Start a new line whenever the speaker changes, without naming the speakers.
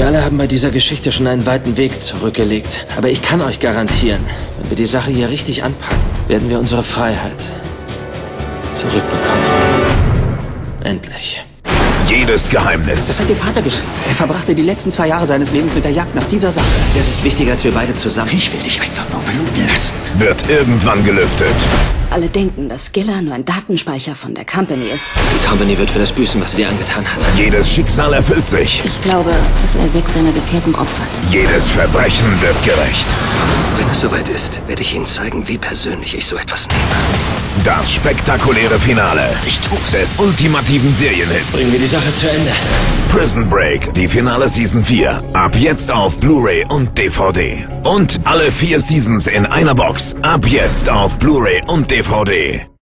Wir alle haben bei dieser Geschichte schon einen weiten Weg zurückgelegt. Aber ich kann euch garantieren, wenn wir die Sache hier richtig anpacken, werden wir unsere Freiheit zurückbekommen. Endlich.
Jedes Geheimnis
Das hat Ihr Vater geschrieben. Er verbrachte die letzten zwei Jahre seines Lebens mit der Jagd nach dieser Sache.
Das ist wichtiger als wir beide zusammen.
Ich will dich einfach nur bluten lassen.
wird irgendwann gelüftet.
Alle denken, dass Skiller nur ein Datenspeicher von der Company ist.
Die Company wird für das büßen, was sie dir angetan hat.
Jedes Schicksal erfüllt sich.
Ich glaube, dass er sechs seiner Gefährten opfert.
Jedes Verbrechen wird gerecht.
Wenn es soweit ist, werde ich Ihnen zeigen, wie persönlich ich so etwas nehme.
Das spektakuläre Finale
Ich tu's.
des ultimativen Serienhits.
Bringen wir die Sache zu Ende.
Prison Break, die Finale Season 4. Ab jetzt auf Blu-ray und DVD. Und alle vier Seasons in einer Box. Ab jetzt auf Blu-ray und DVD.